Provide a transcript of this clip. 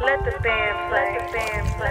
Let the band play. Let the band play.